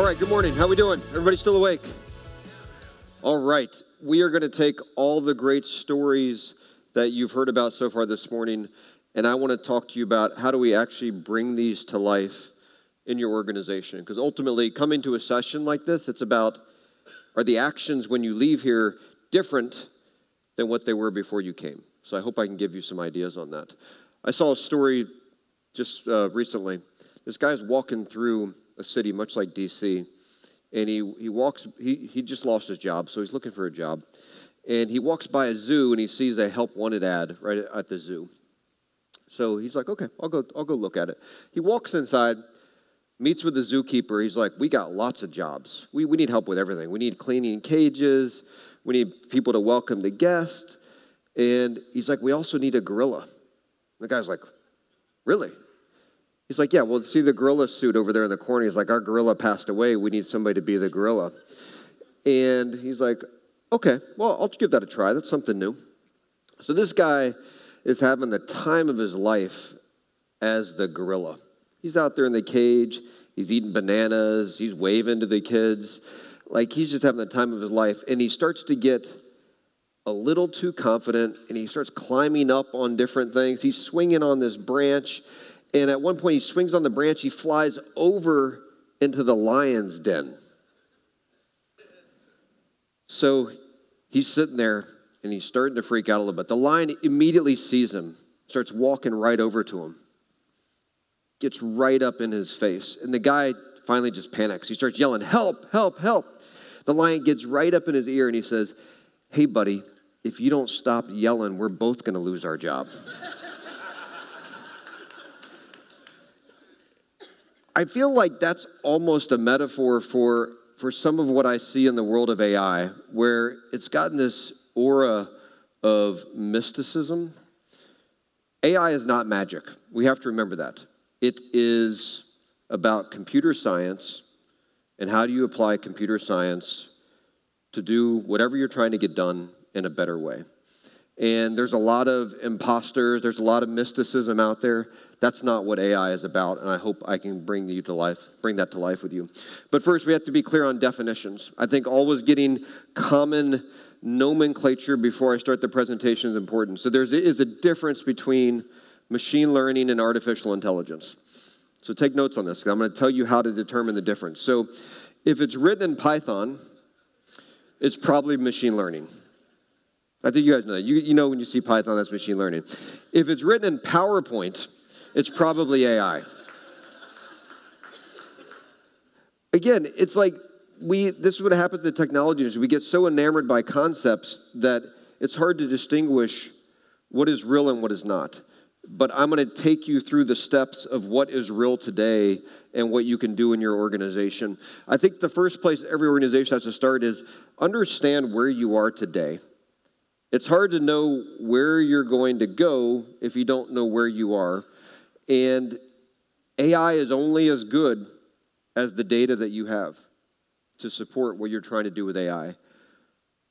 All right, good morning. How are we doing? Everybody still awake? All right. We are going to take all the great stories that you've heard about so far this morning, and I want to talk to you about how do we actually bring these to life in your organization? Because ultimately, coming to a session like this, it's about are the actions when you leave here different than what they were before you came? So I hope I can give you some ideas on that. I saw a story just uh, recently. This guy's walking through a city much like DC, and he, he walks, he, he just lost his job, so he's looking for a job. And he walks by a zoo and he sees a help wanted ad right at the zoo. So he's like, okay, I'll go, I'll go look at it. He walks inside, meets with the zookeeper. He's like, we got lots of jobs. We, we need help with everything. We need cleaning cages. We need people to welcome the guest. And he's like, we also need a gorilla. The guy's like, really? He's like, yeah, well, see the gorilla suit over there in the corner. He's like, our gorilla passed away. We need somebody to be the gorilla. And he's like, okay, well, I'll give that a try. That's something new. So this guy is having the time of his life as the gorilla. He's out there in the cage. He's eating bananas. He's waving to the kids. Like he's just having the time of his life. And he starts to get a little too confident and he starts climbing up on different things. He's swinging on this branch and at one point, he swings on the branch, he flies over into the lion's den. So he's sitting there and he's starting to freak out a little bit. The lion immediately sees him, starts walking right over to him, gets right up in his face. And the guy finally just panics. He starts yelling, Help, help, help. The lion gets right up in his ear and he says, Hey, buddy, if you don't stop yelling, we're both going to lose our job. I feel like that's almost a metaphor for, for some of what I see in the world of AI, where it's gotten this aura of mysticism. AI is not magic. We have to remember that. It is about computer science and how do you apply computer science to do whatever you're trying to get done in a better way. And there's a lot of imposters, there's a lot of mysticism out there. That's not what AI is about, and I hope I can bring you to life, bring that to life with you. But first, we have to be clear on definitions. I think always getting common nomenclature before I start the presentation is important. So there is a difference between machine learning and artificial intelligence. So take notes on this. I'm going to tell you how to determine the difference. So if it's written in Python, it's probably machine learning. I think you guys know that. You, you know when you see Python, that's machine learning. If it's written in PowerPoint, it's probably AI. Again, it's like we this is what happens in technology is we get so enamored by concepts that it's hard to distinguish what is real and what is not. But I'm going to take you through the steps of what is real today and what you can do in your organization. I think the first place every organization has to start is understand where you are today. It's hard to know where you're going to go if you don't know where you are. And AI is only as good as the data that you have to support what you're trying to do with AI.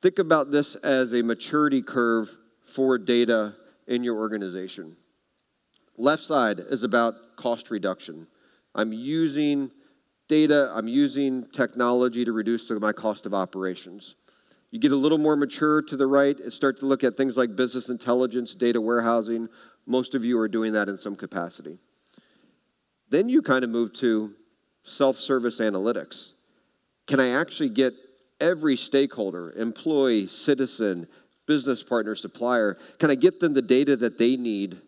Think about this as a maturity curve for data in your organization. Left side is about cost reduction. I'm using data, I'm using technology to reduce my cost of operations. You get a little more mature to the right and start to look at things like business intelligence, data warehousing. Most of you are doing that in some capacity. Then you kind of move to self service analytics. Can I actually get every stakeholder, employee, citizen, business partner, supplier, can I get them the data that they need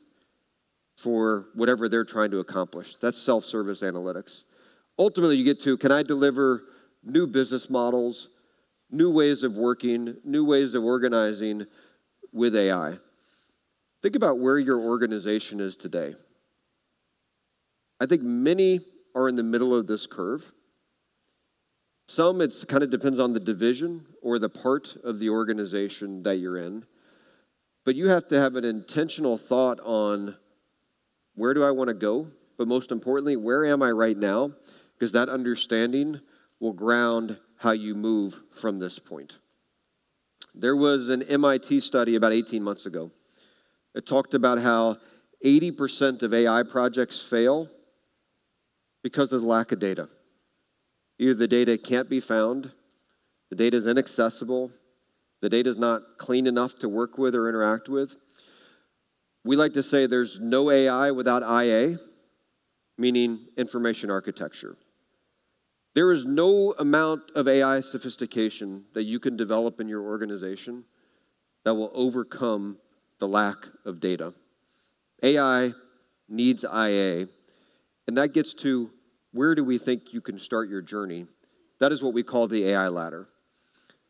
for whatever they're trying to accomplish? That's self service analytics. Ultimately, you get to can I deliver new business models? New ways of working, new ways of organizing with AI. Think about where your organization is today. I think many are in the middle of this curve. Some, it kind of depends on the division or the part of the organization that you're in. But you have to have an intentional thought on where do I want to go? But most importantly, where am I right now? Because that understanding will ground how you move from this point. There was an MIT study about 18 months ago. It talked about how 80% of AI projects fail because of the lack of data. Either the data can't be found, the data is inaccessible, the data is not clean enough to work with or interact with. We like to say there's no AI without IA, meaning information architecture. There is no amount of AI sophistication that you can develop in your organization that will overcome the lack of data. AI needs IA, and that gets to where do we think you can start your journey? That is what we call the AI ladder.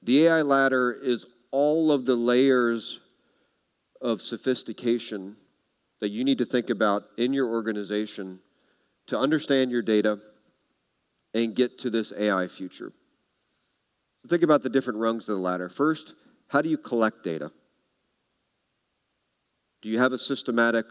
The AI ladder is all of the layers of sophistication that you need to think about in your organization to understand your data and get to this AI future. So think about the different rungs of the ladder. First, how do you collect data? Do you have a systematic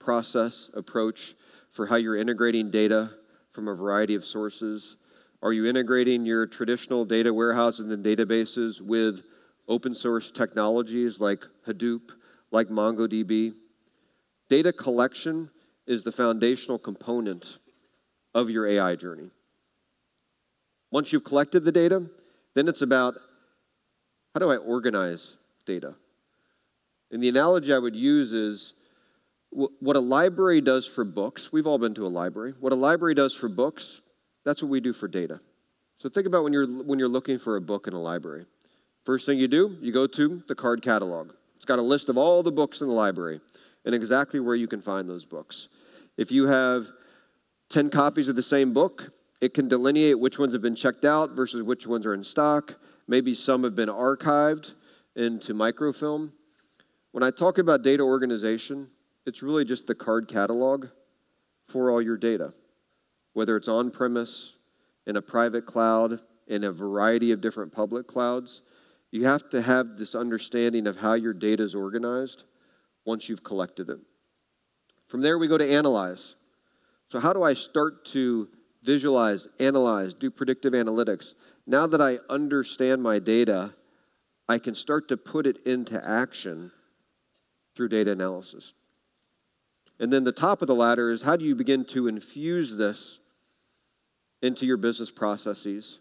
process approach for how you're integrating data from a variety of sources? Are you integrating your traditional data warehouses and databases with open source technologies like Hadoop, like MongoDB? Data collection is the foundational component of your AI journey. Once you've collected the data, then it's about how do I organize data? And the analogy I would use is what a library does for books. We've all been to a library. What a library does for books, that's what we do for data. So think about when you're when you're looking for a book in a library. First thing you do, you go to the card catalog. It's got a list of all the books in the library and exactly where you can find those books. If you have 10 copies of the same book, it can delineate which ones have been checked out versus which ones are in stock. Maybe some have been archived into microfilm. When I talk about data organization, it's really just the card catalog for all your data, whether it's on premise, in a private cloud, in a variety of different public clouds. You have to have this understanding of how your data is organized once you've collected it. From there, we go to analyze. So, how do I start to visualize, analyze, do predictive analytics? Now that I understand my data, I can start to put it into action through data analysis. And then the top of the ladder is how do you begin to infuse this into your business processes,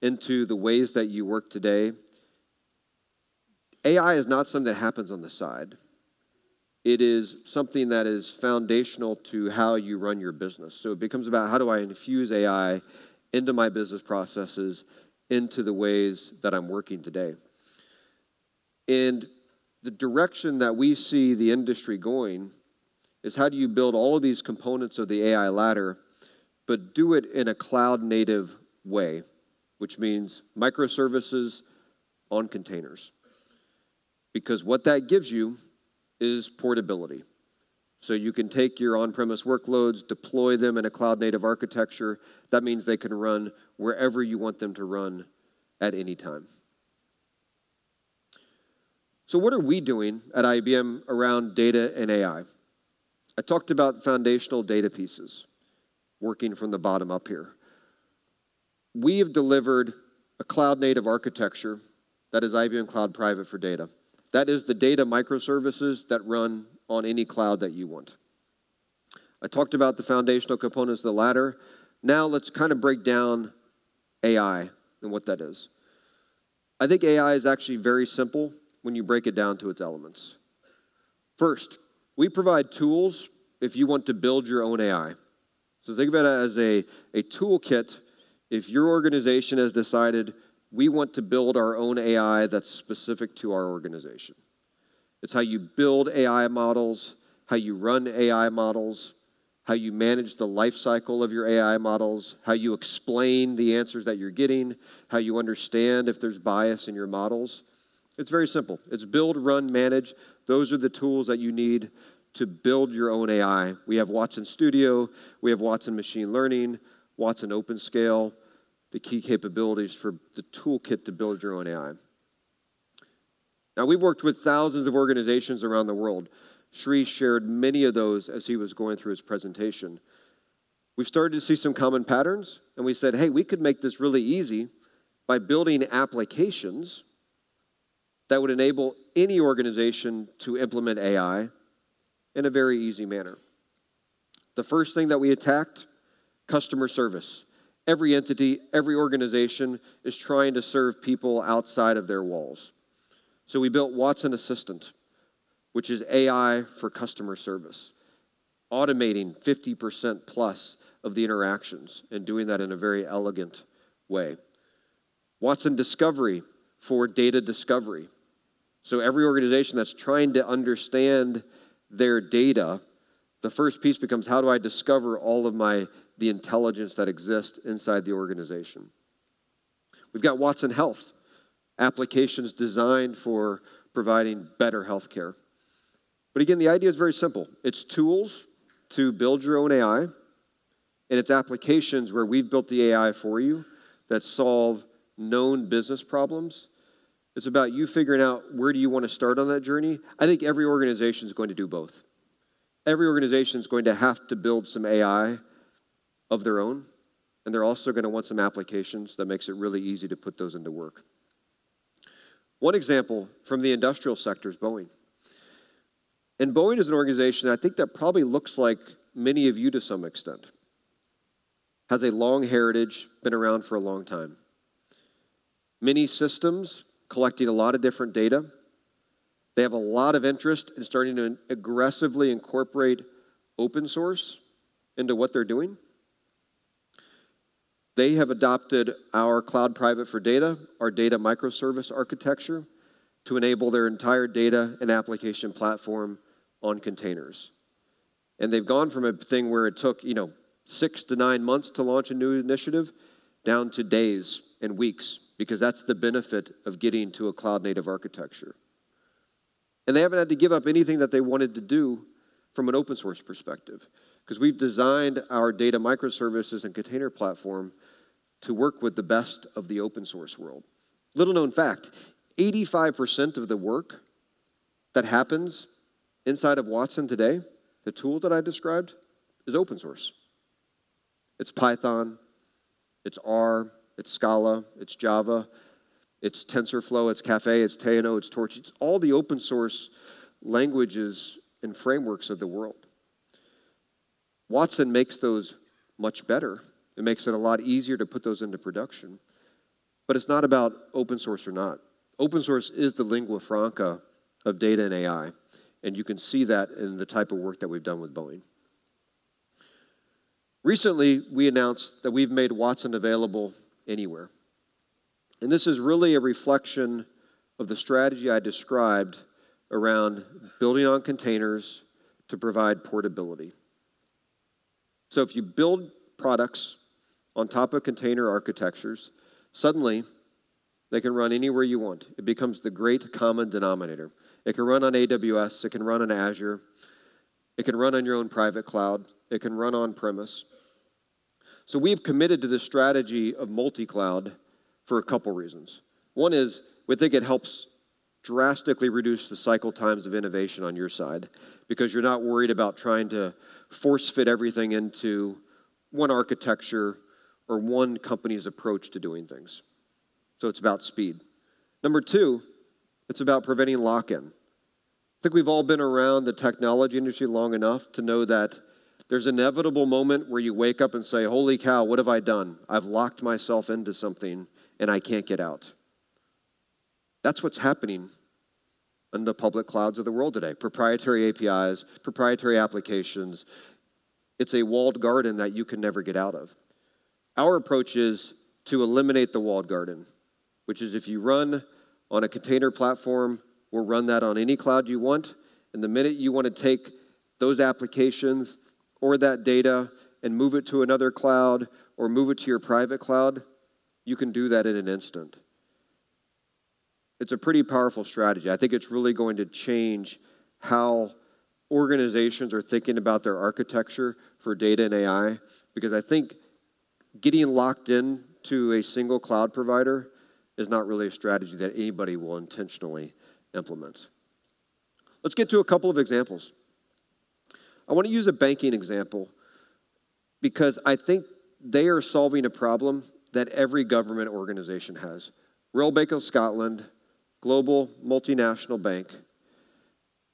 into the ways that you work today? AI is not something that happens on the side. It is something that is foundational to how you run your business. So it becomes about how do I infuse AI into my business processes, into the ways that I'm working today. And the direction that we see the industry going is how do you build all of these components of the AI ladder, but do it in a cloud native way, which means microservices on containers. Because what that gives you is portability. So you can take your on premise workloads, deploy them in a cloud native architecture. That means they can run wherever you want them to run at any time. So, what are we doing at IBM around data and AI? I talked about foundational data pieces, working from the bottom up here. We have delivered a cloud native architecture that is IBM Cloud Private for data. That is the data microservices that run on any cloud that you want. I talked about the foundational components of the ladder. Now let's kind of break down AI and what that is. I think AI is actually very simple when you break it down to its elements. First, we provide tools if you want to build your own AI. So think of it as a, a toolkit if your organization has decided we want to build our own AI that's specific to our organization. It's how you build AI models, how you run AI models, how you manage the life cycle of your AI models, how you explain the answers that you're getting, how you understand if there's bias in your models. It's very simple. It's build, run, manage. Those are the tools that you need to build your own AI. We have Watson Studio, we have Watson Machine Learning, Watson OpenScale, the key capabilities for the toolkit to build your own AI. Now, we've worked with thousands of organizations around the world. Sri shared many of those as he was going through his presentation. We've started to see some common patterns, and we said, hey, we could make this really easy by building applications that would enable any organization to implement AI in a very easy manner. The first thing that we attacked customer service. Every entity, every organization is trying to serve people outside of their walls. So we built Watson Assistant, which is AI for customer service, automating 50% plus of the interactions and doing that in a very elegant way. Watson Discovery for data discovery. So every organization that's trying to understand their data, the first piece becomes how do I discover all of my the intelligence that exists inside the organization. We've got Watson Health, applications designed for providing better health care. But again, the idea is very simple it's tools to build your own AI, and it's applications where we've built the AI for you that solve known business problems. It's about you figuring out where do you want to start on that journey. I think every organization is going to do both. Every organization is going to have to build some AI of their own, and they're also going to want some applications that makes it really easy to put those into work. One example from the industrial sector is Boeing. And Boeing is an organization I think that probably looks like many of you to some extent. Has a long heritage, been around for a long time. Many systems collecting a lot of different data. They have a lot of interest in starting to aggressively incorporate open source into what they're doing. They have adopted our cloud private for data, our data microservice architecture, to enable their entire data and application platform on containers. And they've gone from a thing where it took, you know, six to nine months to launch a new initiative down to days and weeks, because that's the benefit of getting to a cloud native architecture. And they haven't had to give up anything that they wanted to do from an open source perspective, because we've designed our data microservices and container platform to work with the best of the open source world. Little known fact 85% of the work that happens inside of Watson today, the tool that I described, is open source. It's Python, it's R, it's Scala, it's Java, it's TensorFlow, it's Caffe, it's Theano, it's Torch. It's all the open source languages and frameworks of the world. Watson makes those much better it makes it a lot easier to put those into production. But it's not about open source or not. Open source is the lingua franca of data and AI, and you can see that in the type of work that we've done with Boeing. Recently, we announced that we've made Watson available anywhere. And this is really a reflection of the strategy I described around building on containers to provide portability. So if you build products on top of container architectures, suddenly they can run anywhere you want. It becomes the great common denominator. It can run on AWS, it can run on Azure, it can run on your own private cloud, it can run on premise. So we've committed to this strategy of multi cloud for a couple reasons. One is we think it helps drastically reduce the cycle times of innovation on your side because you're not worried about trying to force fit everything into one architecture or one company's approach to doing things. So it's about speed. Number two, it's about preventing lock in. I think we've all been around the technology industry long enough to know that there's an inevitable moment where you wake up and say, Holy cow, what have I done? I've locked myself into something and I can't get out. That's what's happening in the public clouds of the world today proprietary APIs, proprietary applications. It's a walled garden that you can never get out of. Our approach is to eliminate the walled garden, which is if you run on a container platform, we'll run that on any cloud you want. And the minute you want to take those applications or that data and move it to another cloud or move it to your private cloud, you can do that in an instant. It's a pretty powerful strategy. I think it's really going to change how organizations are thinking about their architecture for data and AI because I think getting locked in to a single cloud provider is not really a strategy that anybody will intentionally implement. Let's get to a couple of examples. I want to use a banking example because I think they are solving a problem that every government organization has. Royal Bank of Scotland, global multinational bank,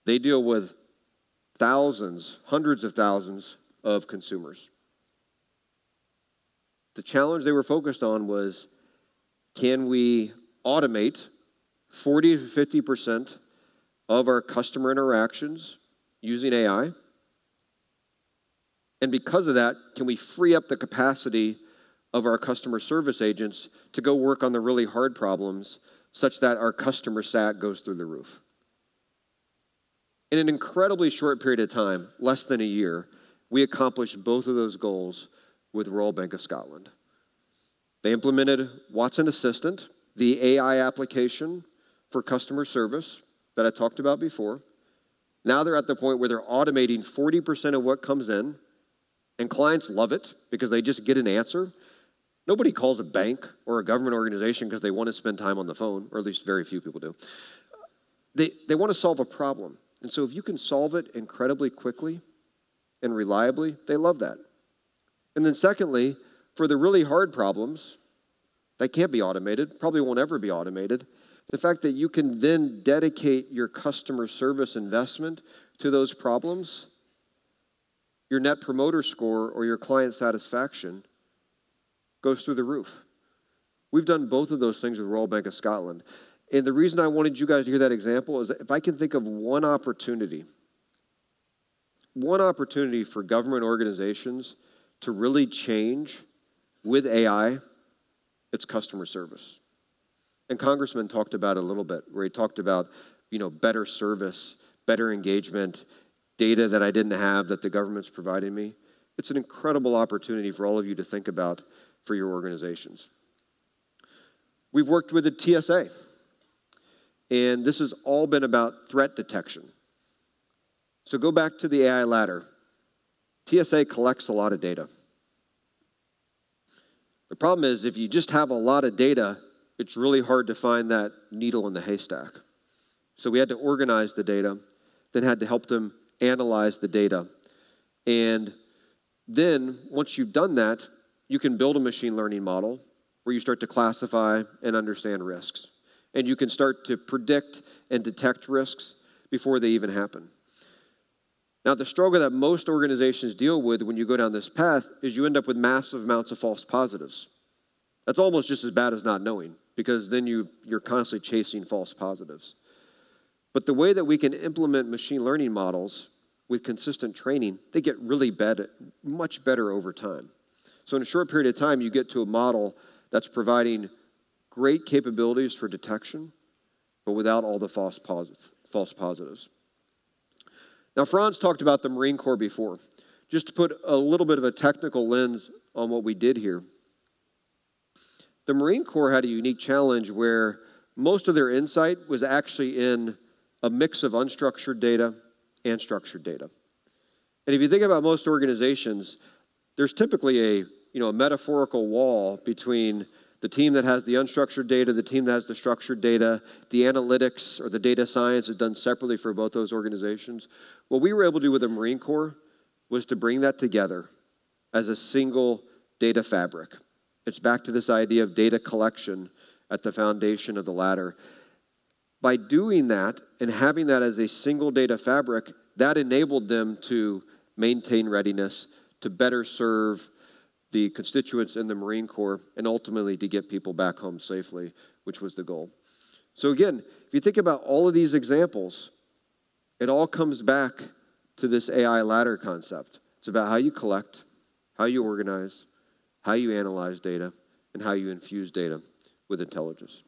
they deal with thousands, hundreds of thousands of consumers. the challenge they were focused on was can we automate 40 to 50% of our customer interactions using AI? And because of that, can we free up the capacity of our customer service agents to go work on the really hard problems such that our customer sat goes through the roof? In an incredibly short period of time, less than a year, we accomplished both of those goals with Royal Bank of Scotland. They implemented Watson Assistant, the AI application for customer service that I talked about before. Now they're at the point where they're automating 40% of what comes in, and clients love it because they just get an answer. Nobody calls a bank or a government organization because they want to spend time on the phone, or at least very few people do. They, they want to solve a problem. And so if you can solve it incredibly quickly and reliably, they love that. And then, secondly, for the really hard problems that can't be automated, probably won't ever be automated, the fact that you can then dedicate your customer service investment to those problems, your net promoter score or your client satisfaction goes through the roof. We've done both of those things with Royal Bank of Scotland. And the reason I wanted you guys to hear that example is that if I can think of one opportunity, one opportunity for government organizations to really change with AI, it's customer service. And Congressman talked about it a little bit, where he talked about, you know, better service, better engagement, data that I didn't have that the government's providing me. It's an incredible opportunity for all of you to think about for your organizations. We've worked with the TSA, and this has all been about threat detection. So go back to the AI ladder. TSA collects a lot of data. The problem is, if you just have a lot of data, it's really hard to find that needle in the haystack. So we had to organize the data, then had to help them analyze the data. And then, once you've done that, you can build a machine learning model where you start to classify and understand risks. And you can start to predict and detect risks before they even happen. Now, the struggle that most organizations deal with when you go down this path is you end up with massive amounts of false positives. That's almost just as bad as not knowing, because then you, you're constantly chasing false positives. But the way that we can implement machine learning models with consistent training, they get really better, much better over time. So in a short period of time, you get to a model that's providing great capabilities for detection, but without all the false, false positives. Now, Franz talked about the Marine Corps before. Just to put a little bit of a technical lens on what we did here. The Marine Corps had a unique challenge where most of their insight was actually in a mix of unstructured data and structured data. And if you think about most organizations, there's typically a, you know, a metaphorical wall between the team that has the unstructured data, the team that has the structured data, the analytics or the data science is done separately for both those organizations. What we were able to do with the Marine Corps was to bring that together as a single data fabric. It's back to this idea of data collection at the foundation of the ladder. By doing that and having that as a single data fabric, that enabled them to maintain readiness, to better serve the constituents in the Marine Corps, and ultimately to get people back home safely, which was the goal. So, again, if you think about all of these examples, it all comes back to this AI ladder concept. It's about how you collect, how you organize, how you analyze data, and how you infuse data with intelligence.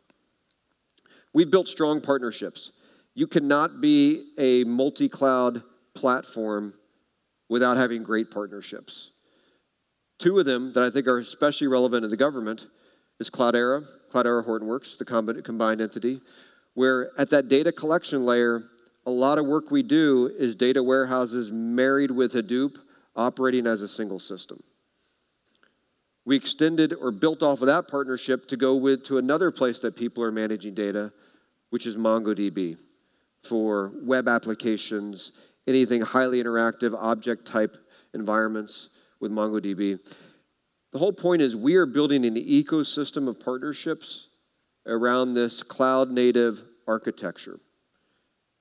We've built strong partnerships. You cannot be a multi cloud platform without having great partnerships. Two of them that I think are especially relevant in the government is Cloudera, Cloudera Hortonworks, the combined entity, where at that data collection layer, a lot of work we do is data warehouses married with Hadoop operating as a single system. We extended or built off of that partnership to go with to another place that people are managing data, which is MongoDB for web applications, anything highly interactive, object type environments with MongoDB. The whole point is we are building an ecosystem of partnerships around this cloud native architecture.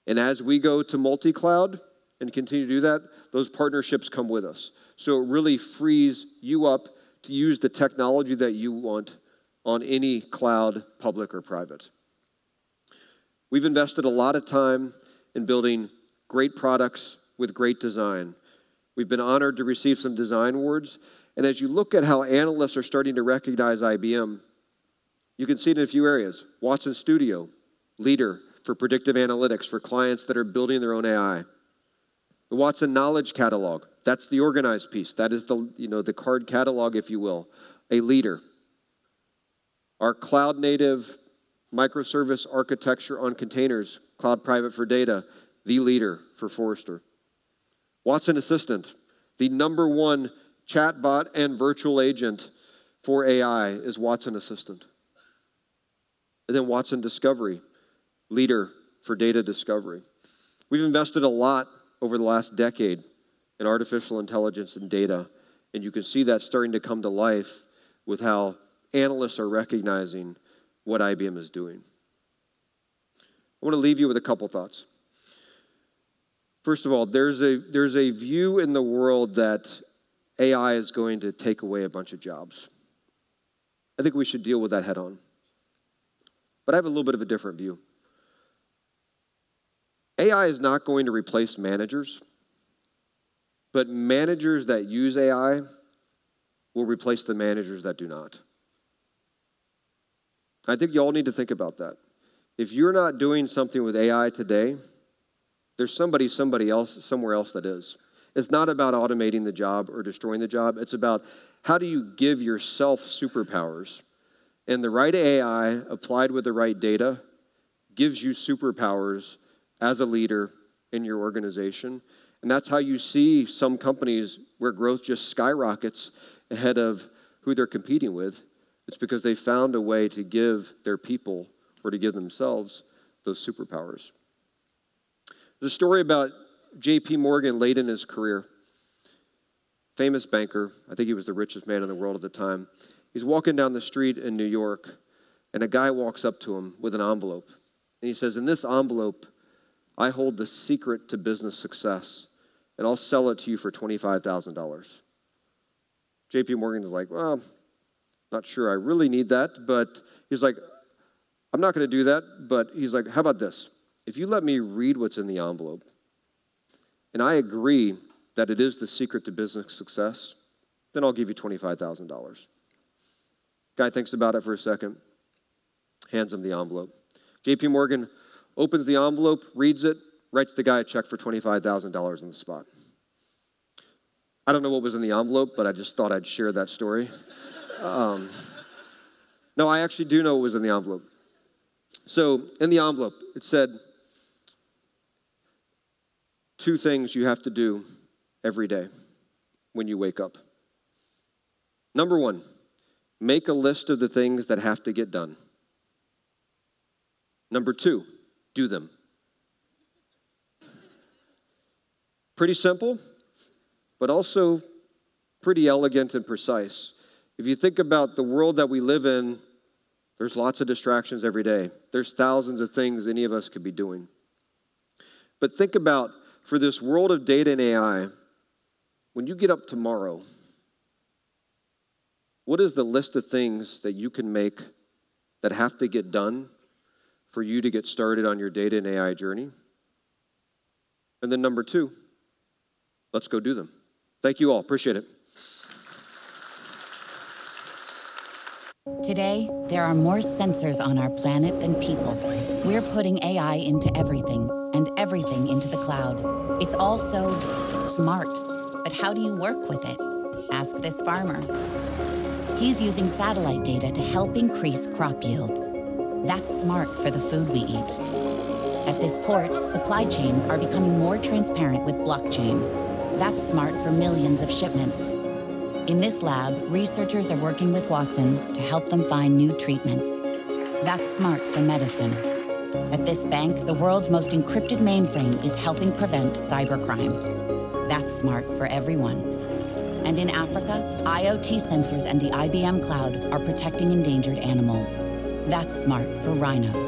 And as we go to multi cloud and continue to do that, those partnerships come with us. So it really frees you up to use the technology that you want on any cloud, public or private. We've invested a lot of time in building great products with great design. We've been honored to receive some design awards. And as you look at how analysts are starting to recognize IBM, you can see it in a few areas. Watson Studio, leader for predictive analytics for clients that are building their own AI. The Watson Knowledge Catalog, that's the organized piece. That is the, you know, the card catalog, if you will, a leader. Our cloud native microservice architecture on containers, cloud private for data, the leader for Forrester. Watson Assistant, the number one chatbot and virtual agent for AI is Watson Assistant. And then Watson Discovery, leader for data discovery. We've invested a lot over the last decade in artificial intelligence and data, and you can see that starting to come to life with how analysts are recognizing what IBM is doing. I want to leave you with a couple thoughts. First of all, there's a, there's a view in the world that AI is going to take away a bunch of jobs. I think we should deal with that head on. But I have a little bit of a different view. AI is not going to replace managers, but managers that use AI will replace the managers that do not. I think you all need to think about that. If you're not doing something with AI today, there's somebody, somebody else, somewhere else that is. It's not about automating the job or destroying the job. It's about how do you give yourself superpowers? And the right AI applied with the right data gives you superpowers as a leader in your organization. And that's how you see some companies where growth just skyrockets ahead of who they're competing with. It's because they found a way to give their people or to give themselves those superpowers. There's a story about J.P. Morgan late in his career. Famous banker. I think he was the richest man in the world at the time. He's walking down the street in New York, and a guy walks up to him with an envelope. And he says, In this envelope, I hold the secret to business success, and I'll sell it to you for $25,000. JP Morgan is like, well, not sure I really need that, but he's like, I'm not going to do that, but he's like, how about this? If you let me read what's in the envelope, and I agree that it is the secret to business success, then I'll give you $25,000. Guy thinks about it for a second, hands him the envelope. JP Morgan opens the envelope, reads it, writes the guy a check for $25,000 on the spot. I don't know what was in the envelope, but I just thought I'd share that story. Um, no, I actually do know what was in the envelope. So, in the envelope, it said two things you have to do every day when you wake up. Number one, make a list of the things that have to get done. Number two, do them. Pretty simple, but also pretty elegant and precise. If you think about the world that we live in, there's lots of distractions every day. There's thousands of things any of us could be doing. But think about for this world of data and AI, when you get up tomorrow, what is the list of things that you can make that have to get done for you to get started on your data and AI journey. And then number two, let's go do them. Thank you all. Appreciate it. Today, there are more sensors on our planet than people. We're putting AI into everything and everything into the cloud. It's all so smart. But how do you work with it? Ask this farmer. He's using satellite data to help increase crop yields. That's smart for the food we eat. At this port, supply chains are becoming more transparent with blockchain. That's smart for millions of shipments. In this lab, researchers are working with Watson to help them find new treatments. That's smart for medicine. At this bank, the world's most encrypted mainframe is helping prevent cybercrime. That's smart for everyone. And in Africa, IoT sensors and the IBM cloud are protecting endangered animals. That's smart for rhinos.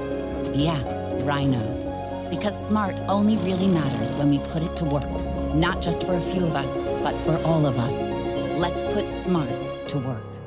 Yeah, rhinos. Because smart only really matters when we put it to work. Not just for a few of us, but for all of us. Let's put smart to work.